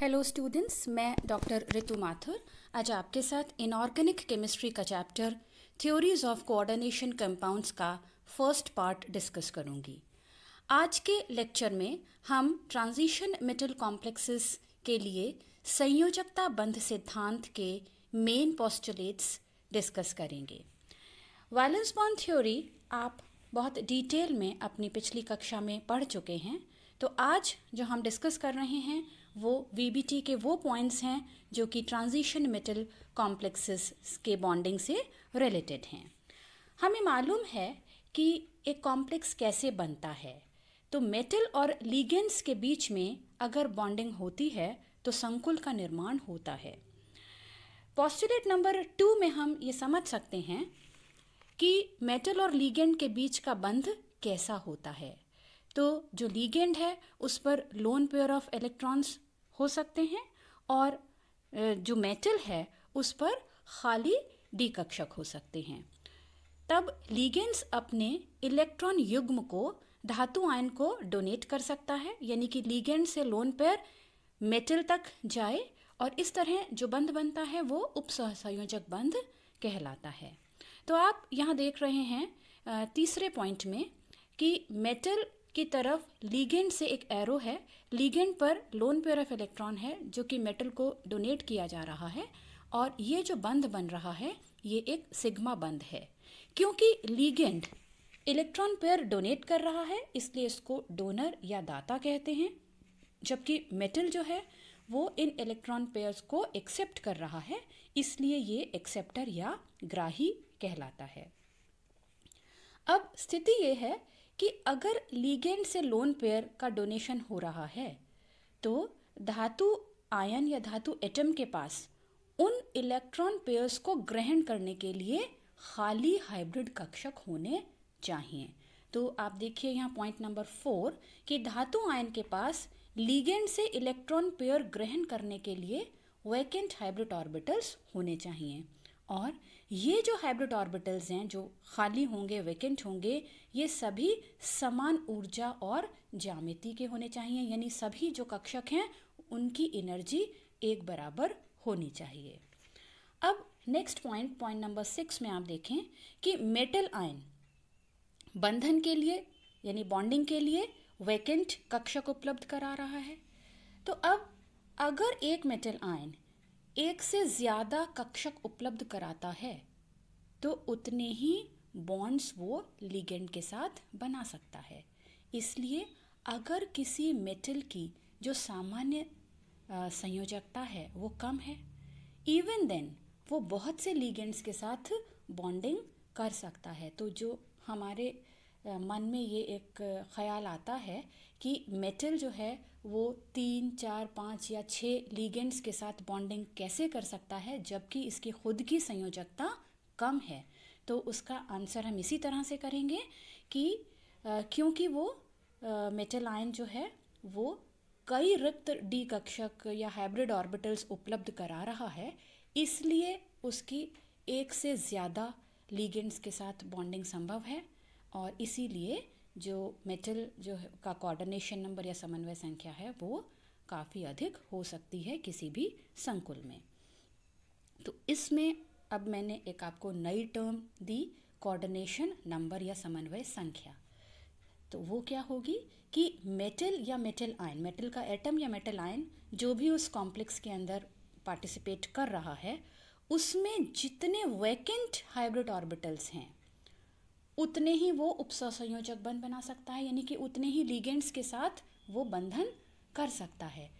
Hello students मैं doctor Ritu Mathur आज आपके साथ इनऑर्गेनिक केमिस्ट्री का chapter theories of coordination compounds का फ़र्स्ट पार्ट डिस्कस करूँगी। आज के लेक्चर में हम ट्रांजिशन मेटल कॉम्प्लेक्सेस के लिए संयोजकता बंध सिद्धांत के मेन पोस्टुलेट्स डिस्कस करेंगे। वैलेंस बॉन्ड थ्योरी आप बहुत डिटेल में अपनी पिछली कक्षा में पढ़ चुके हैं। तो आज जो हम डिस्कस कर रहे हैं वो VBT के वो पॉइंट्स हैं जो कि ट्रांजिशन मेटल कॉम्प्लेक्सेस के बॉन्डिंग से रिलेटेड हैं। हमें मालूम है कि एक कॉम्प्लेक्स कैसे बनता है। तो मेटल और लीगेंस के बीच में अगर बॉन्डिंग होती है तो संकुल का निर्माण होता है। पॉस्टुलेट नंबर टू में हम ये समझ सकते हैं कि मेटल और लीगेंड के बीच का बंध कैसा होता है। तो जो लीगेंड है, उस पर लोन पेयर ऑफ़ इलेक्ट्रॉन्स हो सकते हैं और जो मेटल है, उस पर खाली डी कक्षक हो सकते हैं। तब लीगेंस अपने इलेक्ट्रॉन युग्म को, धातु आयन को डोनेट कर सकता है, यानी कि लीगेंड से लोन पेयर मेटल तक जाए और इस तरह जो बंध बनता है, वो उपसहसंयोजक बंध कहलाता है। तो आप यहाँ देख रहे हैं तीसरे पॉइंट में कि मेटल की तरफ़ लीगेंड से एक एरो है। लीगेंड पर लोन पेयर ऑफ़ इलेक्ट्रॉन है, जो कि मेटल को डोनेट किया जा रहा है। और ये जो बंध बन रहा है, ये एक सिग्मा बंध है। क्योंकि लीगेंड इलेक्ट्रॉन पेयर डोनेट कर रहा है, इसलिए इसको डोनर या दाता कहते हैं। जबकि मेटल जो है, वो इन इलेक्ट्रॉन पेयर्स को एक्सेप्ट कर रहा है, इसलिए ये एक्सेप्टर या ग्राही कहलाता है। अब स्थिति ये है कि अगर लीगेंड से लोन पेयर का डोनेशन हो रहा है तो धातु आयन या धातु एटम के पास उन इलेक्ट्रॉन पेयर्स को ग्रहण करने के लिए खाली हाइब्रिड कक्षक होने चाहिए। तो आप देखिए यहाँ पॉइंट नंबर फोर कि धातु आयन के पास लीगेंड से इलेक्ट्रॉन पेयर ग्रहण करने के लिए वैकेंट हाइब्रिड ऑर्बिटल्स होने चाहिए। और ये जो हाइब्रिड ऑर्बिटल्स हैं, जो खाली होंगे वैकेंट होंगे, ये सभी समान ऊर्जा और जामिति के होने चाहिए। यानी सभी जो कक्षक हैं, उनकी एनर्जी एक बराबर होनी चाहिए। अब next point point number six में आप देखें कि मेटल आयन बंधन के लिए, यानी बॉन्डिंग के लिए वैकेंट कक्षक उपलब्ध करा रहा है। तो अब अगर एक मेटल आयन एक से ज़्यादा कक्षक उपलब्ध कराता है तो उतने ही बॉन्ड्स वो लिगेंड के साथ बना सकता है। इसलिए अगर किसी मेटल की जो सामान्य संयोजकता है, वो कम है इवन देन वो बहुत से लीगेंड्स के साथ बॉन्डिंग कर सकता है। तो जो हमारे मन में ये एक ख्याल आता है कि मेटल जो है, वो तीन, चार, पाँच या छः लीगेंड्स के साथ बॉन्डिंग कैसे कर सकता है, जबकि इसकी खुद की संयोजकता कम है। तो उसका आंसर हम इसी तरह से करेंगे कि क्योंकि वो मेटल आयन जो है, वो कई रिक्त डी कक्षक या हाइब्रिड ऑर्बिटल्स उपलब्ध करा रहा है, इसलिए उसकी एक से ज़्यादा लीगेंड्स के साथ बॉन्डिंग संभव है। और इसीलिए जो मेटल जो का कोऑर्डिनेशन नंबर या समन्वय संख्या है, वो काफ़ी अधिक हो सकती है किसी भी संकुल में। तो इसमें अब मैंने एक आपको नई टर्म दी कोऑर्डिनेशन नंबर या समन्वय संख्या। तो वो क्या होगी कि मेटल या मेटल आयन मेटल का एटम या मेटल आयन जो भी उस कॉम्प्लेक्स के अंदर पार्टिसिपेट कर रहा है, उसमें जितने वैकेंट हाइब्रिड ऑर्बिटल्स हैं उतने ही वो उपसंयोजक बंध बना सकता है, यानी कि उतने ही लीगेंड्स के साथ वो बंधन कर सकता है।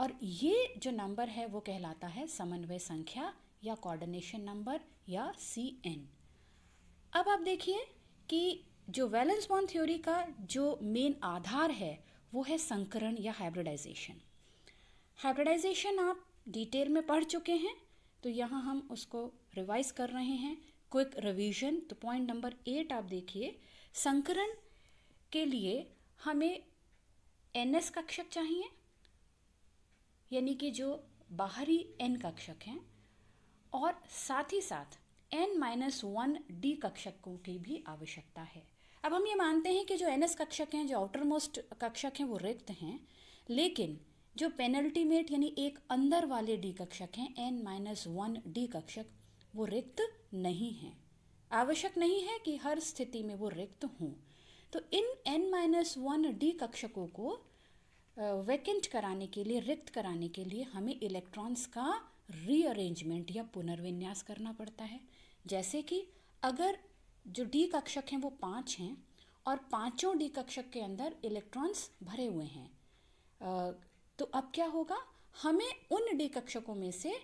और ये जो नंबर है, वो कहलाता है समन्वय संख्या या कोऑर्डिनेशन नंबर या सी एन अब आप देखिए कि जो वैलेंस बॉन्ड थ्योरी का जो मेन आधार है, वो है संकरण या हाइब्रिडाइजेशन हाइब्रिडाइजेशन आप डिटेल में पढ़ चुके हैं तो यहाँ हम उसको रिवाइज कर रहे हैं। क्विक रिवीजन तो पॉइंट नंबर एट आप देखिए। संकरण के लिए हमें एन एस कक्षक चाहिए, यानी कि जो बाहरी एन कक्षक हैं, और साथ ही साथ एन माइनस वन डी कक्षकों की भी आवश्यकता है। अब हम ये मानते हैं कि जो एन एस कक्षक हैं, जो आउटर मोस्ट कक्षक हैं, वो रिक्त हैं, लेकिन जो पेनल्टीमेट यानी एक अंदर वाले डी कक्षक हैं एन माइनस वन डी कक्षक वो रिक्त नहीं हैं। आवश्यक नहीं है कि हर स्थिति में वो रिक्त हों। तो इन एन माइनस वन डी कक्षकों को वैकेंट कराने के लिए, रिक्त कराने के लिए हमें इलेक्ट्रॉन्स का रीअरेंजमेंट या पुनर्विन्यास करना पड़ता है। जैसे कि अगर जो डी कक्षक हैं वो पाँच हैं और पाँचों डी कक्षक के अंदर इलेक्ट्रॉन्स भरे हुए हैं। तो अब क्या होगा? हमें उन डी कक्षकों में से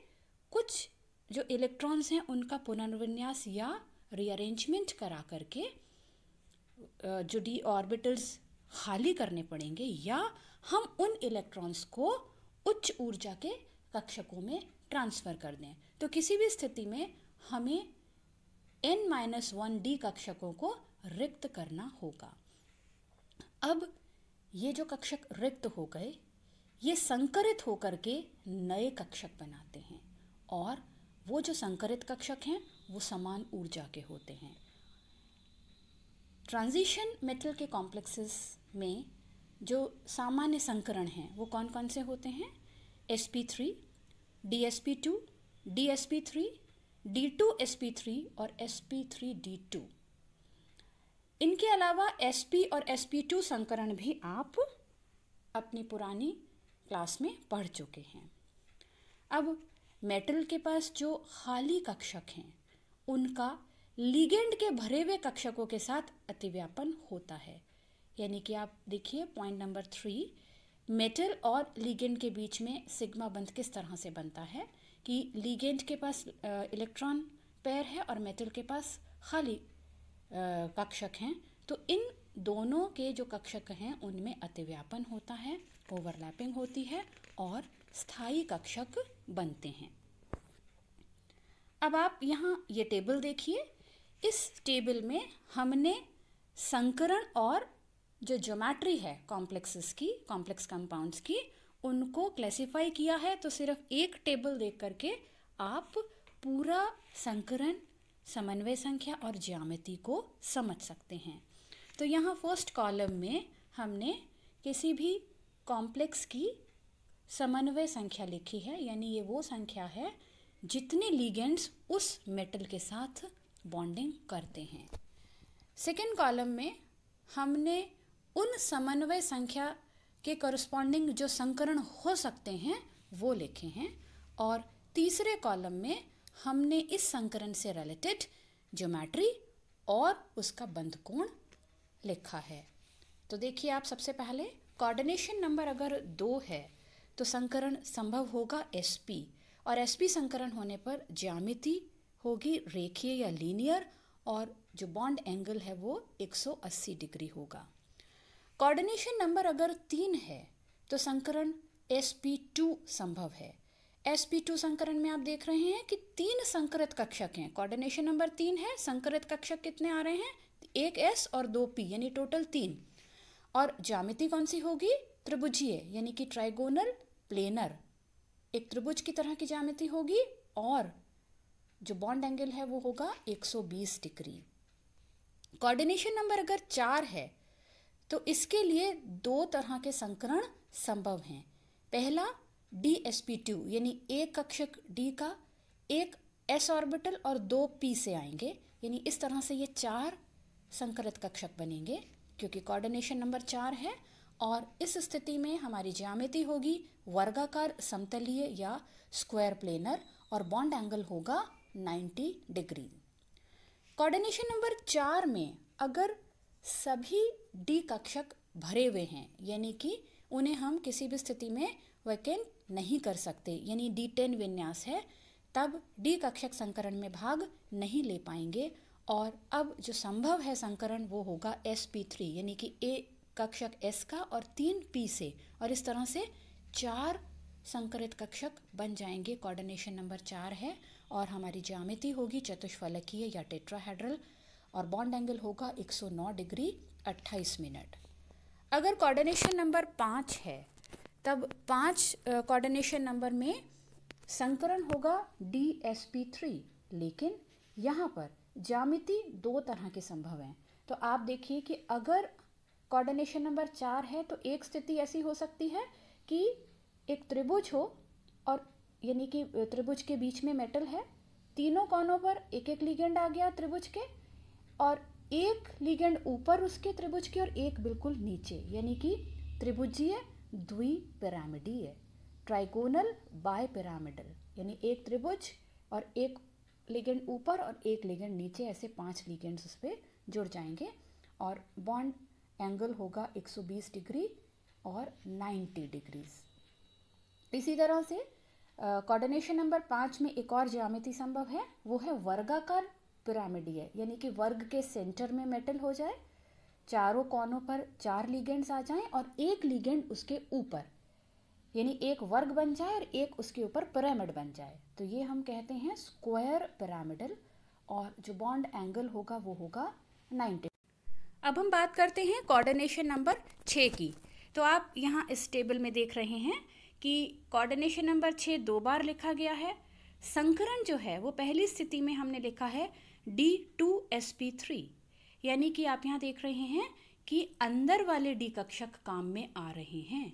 कुछ जो इलेक्ट्रॉन्स हैं, उनका पुनर्विन्यास या रीअरेंजमेंट करा करके जो डी ऑर्बिटल्स खाली करने पड़ेंगे, या हम उन इलेक्ट्रॉन्स को उच्च ऊर्जा के कक्षकों में ट्रांसफ़र कर दें। तो किसी भी स्थिति में हमें एन माइनस वन डी कक्षकों को रिक्त करना होगा। अब ये जो कक्षक रिक्त हो गए, ये संकरित होकर के नए कक्षक बनाते हैं, और वो जो संकरित कक्षक हैं, वो समान ऊर्जा के होते हैं। ट्रांजिशन मेटल के कॉम्प्लेक्सेस में जो सामान्य संकरण हैं, वो कौन कौन से होते हैं? S P three D S P two D S P three D two S P three और S P three D two इनके अलावा एस पी और एस पी टू संकरण भी आप अपनी पुरानी क्लास में पढ़ चुके हैं। अब मेटल के पास जो खाली कक्षक हैं, उनका लिगेंड के भरे हुए कक्षकों के साथ अतिव्यापन होता है। यानी कि आप देखिए पॉइंट नंबर थ्री मेटल और लिगेंड के बीच में सिग्मा बंध किस तरह से बनता है कि लिगेंड के पास इलेक्ट्रॉन पैर है और मेटल के पास खाली कक्षक हैं। तो इन दोनों के जो कक्षक हैं, उनमें अतिव्यापन होता है ओवरलैपिंग होती है और स्थायी कक्षक बनते हैं। अब आप यहाँ ये टेबल देखिए। इस टेबल में हमने संकरण और जो ज्योमेट्री है कॉम्प्लेक्सेस की कॉम्प्लेक्स कंपाउंड्स की, उनको क्लासिफाई किया है। तो सिर्फ़ एक टेबल देख करके आप पूरा संकरण, समन्वय संख्या और ज्यामिति को समझ सकते हैं। तो यहाँ फ़र्स्ट कॉलम में हमने किसी भी कॉम्प्लेक्स की समन्वय संख्या लिखी है, यानी ये वो संख्या है जितने लीगेंड्स उस मेटल के साथ बॉन्डिंग करते हैं। सेकेंड कॉलम में हमने उन समन्वय संख्या के करस्पॉन्डिंग जो संकरण हो सकते हैं, वो लिखे हैं। और तीसरे कॉलम में हमने इस संकरण से रिलेटेड ज्योमेट्री और उसका बंध कोण लिखा है। तो देखिए आप सबसे पहले कोऑर्डिनेशन नंबर अगर दो है तो संकरण संभव होगा एसपी और एसपी संकरण होने पर ज्यामिति होगी रेखीय या लीनियर, और जो बॉन्ड एंगल है वो 180 डिग्री होगा। कोऑर्डिनेशन नंबर अगर तीन है तो संकरण एस पी टू संभव है। एस पी टू संकरण में आप देख रहे हैं कि तीन संकरित कक्षक हैं। कोऑर्डिनेशन नंबर तीन है, संकरित कक्षक कितने आ रहे हैं? एक एस और दो पी यानी टोटल तीन। और जामिति कौन सी होगी? त्रिभुजीय, यानी कि ट्राइगोनल प्लेनर एक त्रिभुज की तरह की जामिति होगी और जो बॉन्ड एंगल है वो होगा 120 डिग्री। कोऑर्डिनेशन नंबर अगर चार है तो इसके लिए दो तरह के संकरण संभव हैं। पहला डी एस पी टू यानी एक कक्षक डी का एक एस ऑर्बिटल और दो पी से आएँगे। यानी इस तरह से ये चार संकरित कक्षक बनेंगे, क्योंकि कोऑर्डिनेशन नंबर चार है और इस स्थिति में हमारी ज्यामिति होगी वर्गाकार समतलीय या स्क्वायर प्लेनर और बॉन्ड एंगल होगा 90 डिग्री कोऑर्डिनेशन नंबर चार में अगर सभी डी कक्षक भरे हुए हैं, यानी कि उन्हें हम किसी भी स्थिति में वैकेंट नहीं कर सकते, यानी डी टेन विन्यास है, तब डी कक्षक संकरण में भाग नहीं ले पाएँगे और अब जो संभव है संकरण वो होगा एस पी थ्री यानी कि ए कक्षक एस का और तीन पी से। और इस तरह से चार संकरित कक्षक बन जाएँगे। कोऑर्डिनेशन नंबर चार है और हमारी जामिति होगी चतुष्फलकीय या टेट्राहेड्रल और बॉन्ड एंगल होगा 109 डिग्री 28 मिनट। अगर कोऑर्डिनेशन नंबर पाँच है, तब पाँच कोऑर्डिनेशन नंबर में संकरण होगा डी एस पी थ्री लेकिन यहाँ पर जामिति दो तरह के संभव हैं। तो आप देखिए कि अगर कोऑर्डिनेशन नंबर चार है तो एक स्थिति ऐसी हो सकती है कि एक त्रिभुज हो और यानी कि त्रिभुज के बीच में मेटल है। तीनों कोनों पर एक एक लिगेंड आ गया त्रिभुज के और एक लिगेंड ऊपर उसके त्रिभुज के और एक बिल्कुल नीचे, यानी कि त्रिभुजीय द्विपिरामिडीय ट्राइकोनल बाय पिरामिडल यानी एक त्रिभुज और एक लिगेंड ऊपर और एक लिगेंड नीचे, ऐसे पाँच लिगेंड्स उस पर जुड़ जाएँगे। और बॉन्ड एंगल होगा 120 डिग्री और 90 डिग्रीज। इसी तरह से कोऑर्डिनेशन नंबर पाँच में एक और ज्यामिति संभव है, वो है वर्गाकार पिरामिडीय यानी कि वर्ग के सेंटर में मेटल हो जाए, चारों कोनों पर चार लीगेंड्स आ जाएँ और एक लीगेंड उसके ऊपर, यानी एक वर्ग बन जाए और एक उसके ऊपर पिरामिड बन जाए। तो ये हम कहते हैं स्क्वायर पिरामिडल और जो बॉन्ड एंगल होगा वो होगा 90 अब हम बात करते हैं कोऑर्डिनेशन नंबर छः की। तो आप यहाँ इस टेबल में देख रहे हैं कि कोऑर्डिनेशन नंबर छः दो बार लिखा गया है। संकरण जो है, वो पहली स्थिति में हमने लिखा है D two S P three यानी कि आप यहाँ देख रहे हैं कि अंदर वाले डी कक्षक काम में आ रहे हैं।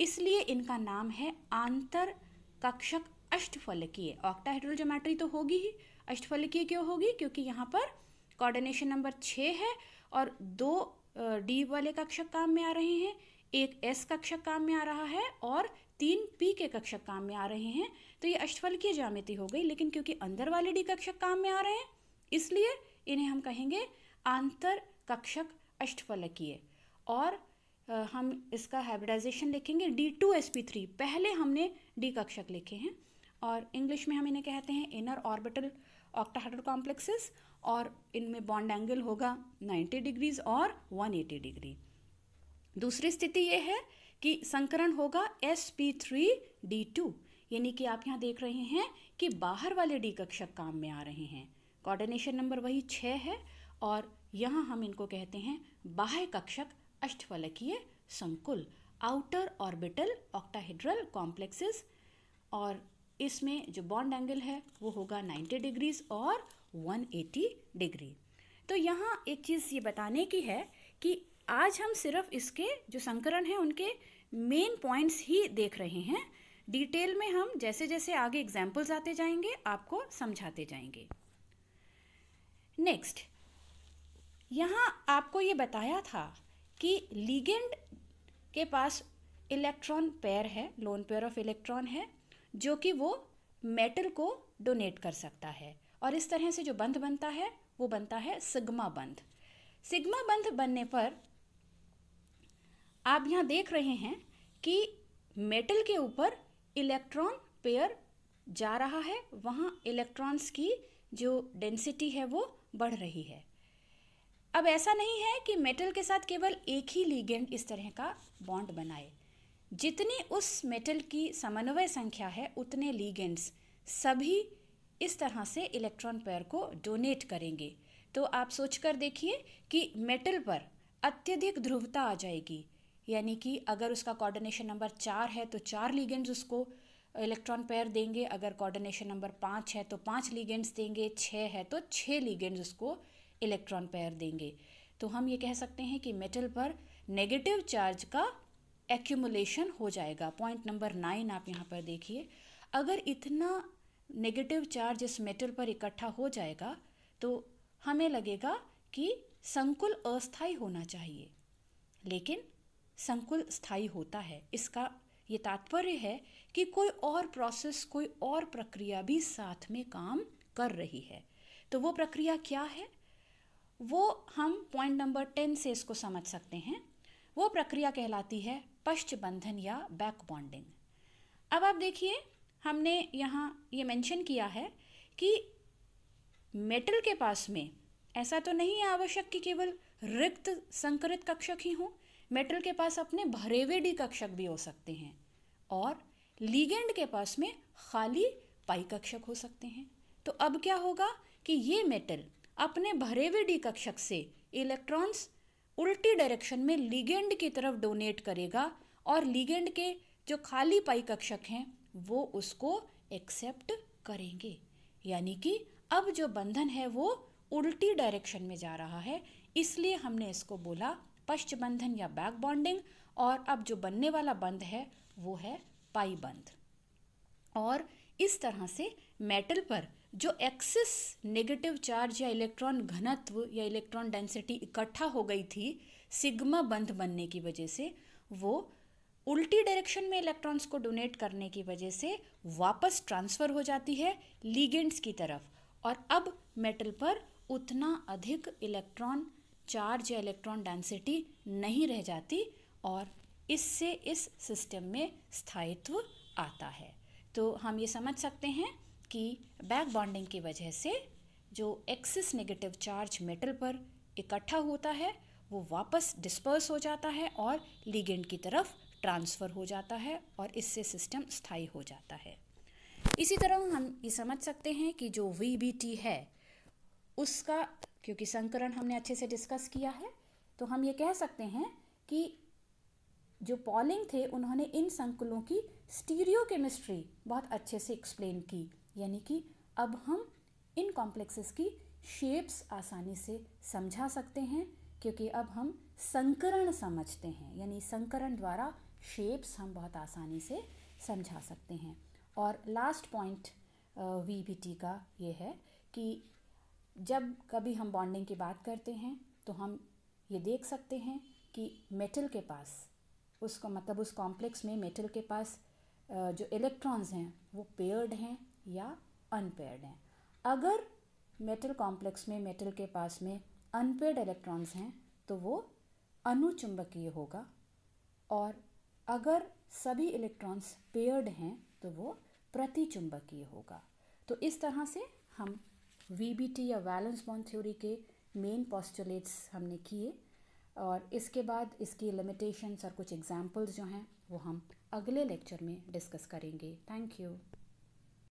इसलिए इनका नाम है आंतर कक्षक अष्टफलकीय। ऑक्टाहेड्रल जोमेट्री तो होगी ही। अष्टफलकीय क्यों होगी? क्योंकि यहाँ पर कोऑर्डिनेशन नंबर छः है और दो डी वाले कक्षक काम में आ रहे हैं, एक एस कक्षक काम में आ रहा है और तीन पी के कक्षक काम में आ रहे हैं। तो ये अष्टफल की जामिति हो गई, लेकिन क्योंकि अंदर वाले डी कक्षक काम में आ रहे हैं, इसलिए इन्हें हम कहेंगे आंतर कक्षक अष्टफलकीय। और हम इसका हाइब्रिडाइजेशन लिखेंगे D two S P three पहले हमने डी कक्षक लिखे हैं, और इंग्लिश में हम इन्हें कहते हैं इनर ऑर्बिटल ऑक्टाहाइड्रल कॉम्प्लेक्सेस और इनमें बॉन्ड एंगल होगा 90 डिग्रीज और 180 डिग्री दूसरी स्थिति ये है कि संकरण होगा S P three D two यानी कि आप यहाँ देख रहे हैं कि बाहर वाले डी कक्षक काम में आ रहे हैं। कोऑर्डिनेशन नंबर वही छः है और यहाँ हम इनको कहते हैं बाह्य कक्षक अष्टफलकीय संकुल आउटर ऑर्बिटल ऑक्टाहेड्रल कॉम्प्लेक्सेस और इसमें जो बॉन्ड एंगल है वो होगा 90 डिग्रीज और 180 डिग्री तो यहाँ एक चीज़ ये बताने की है कि आज हम सिर्फ़ इसके जो संकरण हैं, उनके मेन पॉइंट्स ही देख रहे हैं। डिटेल में हम जैसे जैसे आगे एग्जाम्पल्स आते जाएँगे, आपको समझाते जाएँगे। नेक्स्ट यहाँ आपको ये बताया था कि लीगेंड के पास इलेक्ट्रॉन पेयर है लोन पेयर ऑफ़ इलेक्ट्रॉन है, जो कि वो मेटल को डोनेट कर सकता है। और इस तरह से जो बंध बनता है, वो बनता है सिग्मा बंध। सिग्मा बंध बनने पर आप यहाँ देख रहे हैं कि मेटल के ऊपर इलेक्ट्रॉन पेयर जा रहा है। वहाँ इलेक्ट्रॉन्स की जो डेंसिटी है, वो बढ़ रही है। अब ऐसा नहीं है कि मेटल के साथ केवल एक ही लीगेंड इस तरह का बॉन्ड बनाए। जितनी उस मेटल की समन्वय संख्या है, उतने लीगेंड्स सभी इस तरह से इलेक्ट्रॉन पेयर को डोनेट करेंगे। तो आप सोचकर देखिए कि मेटल पर अत्यधिक ध्रुवता आ जाएगी। यानी कि अगर उसका कोऑर्डिनेशन नंबर चार है तो चार लीगेंड्स उसको इलेक्ट्रॉन पेयर देंगे। अगर कोऑर्डिनेशन नंबर पाँच है तो पाँच लीगेंड्स देंगे। छः है तो छः लीगेंड्स उसको इलेक्ट्रॉन पेयर देंगे। तो हम ये कह सकते हैं कि मेटल पर नेगेटिव चार्ज का एक्यूमुलेशन हो जाएगा। पॉइंट नंबर नाइन आप यहाँ पर देखिए। अगर इतना नेगेटिव चार्ज इस मेटल पर इकट्ठा हो जाएगा तो हमें लगेगा कि संकुल अस्थाई होना चाहिए। लेकिन संकुल स्थायी होता है। इसका ये तात्पर्य है कि कोई और प्रोसेस कोई और प्रक्रिया भी साथ में काम कर रही है। तो वो प्रक्रिया क्या है? वो हम पॉइंट नंबर टेन से इसको समझ सकते हैं। वो प्रक्रिया कहलाती है पश्च बंधन या बैक बॉन्डिंग अब आप देखिए हमने यहाँ ये मेंशन किया है कि मेटल के पास में ऐसा तो नहीं है आवश्यक कि केवल रिक्त संकरित कक्षक ही हों मेटल के पास अपने भरे हुए डी कक्षक भी हो सकते हैं और लीगेंड के पास में खाली पाई कक्षक हो सकते हैं। तो अब क्या होगा कि ये मेटल अपने भरे हुए डी कक्षक से इलेक्ट्रॉन्स उल्टी डायरेक्शन में लीगेंड की तरफ़ डोनेट करेगा और लीगेंड के जो खाली पाई कक्षक हैं वो उसको एक्सेप्ट करेंगे। यानी कि अब जो बंधन है वो उल्टी डायरेक्शन में जा रहा है, इसलिए हमने इसको बोला पश्च बंधन या बैक बॉन्डिंग और अब जो बनने वाला बंध है वो है पाई बंद और इस तरह से मेटल पर जो एक्सेस नेगेटिव चार्ज या इलेक्ट्रॉन घनत्व या इलेक्ट्रॉन डेंसिटी इकट्ठा हो गई थी सिग्मा बंध बनने की वजह से, वो उल्टी डायरेक्शन में इलेक्ट्रॉन्स को डोनेट करने की वजह से वापस ट्रांसफ़र हो जाती है लीगेंड्स की तरफ़। और अब मेटल पर उतना अधिक इलेक्ट्रॉन चार्ज या इलेक्ट्रॉन डेंसिटी नहीं रह जाती और इससे इस सिस्टम में स्थायित्व आता है। तो हम ये समझ सकते हैं कि बैक बॉन्डिंग की वजह से जो एक्सिस नेगेटिव चार्ज मेटल पर इकट्ठा होता है, वो वापस डिस्पर्स हो जाता है और लीगेंड की तरफ़ ट्रांसफ़र हो जाता है और इससे सिस्टम स्थायी हो जाता है। इसी तरह हम ये समझ सकते हैं कि जो वी बी टी है, उसका, क्योंकि संकरण हमने अच्छे से डिस्कस किया है तो हम ये कह सकते हैं कि जो पॉलिंग थे, उन्होंने इन संकुलों की स्टीरियो केमिस्ट्री बहुत अच्छे से एक्सप्लेन की। यानी कि अब हम इन कॉम्प्लेक्सेस की शेप्स आसानी से समझा सकते हैं, क्योंकि अब हम संकरण समझते हैं। यानी संकरण द्वारा शेप्स हम बहुत आसानी से समझा सकते हैं। और last point V B T का ये है कि जब कभी हम बॉन्डिंग की बात करते हैं तो हम ये देख सकते हैं कि मेटल के पास, उसको मतलब उस कॉम्प्लेक्स में मेटल के पास जो इलेक्ट्रॉन्स हैं, वो पेयर्ड हैं या अनपेयर्ड हैं। अगर मेटल कॉम्प्लेक्स में मेटल के पास में अनपेयर्ड इलेक्ट्रॉन्स हैं तो वो अनुचुंबकीय होगा और अगर सभी इलेक्ट्रॉन्स पेयर्ड हैं तो वो प्रतिचुंबकीय होगा। तो इस तरह से हम VBT या वैलेंस बॉन्ड थ्योरी के मेन पॉस्टुलेट्स हमने किए, और इसके बाद इसकी लिमिटेशंस और कुछ एग्जांपल्स जो हैं, वो हम अगले लेक्चर में डिस्कस करेंगे। Thank you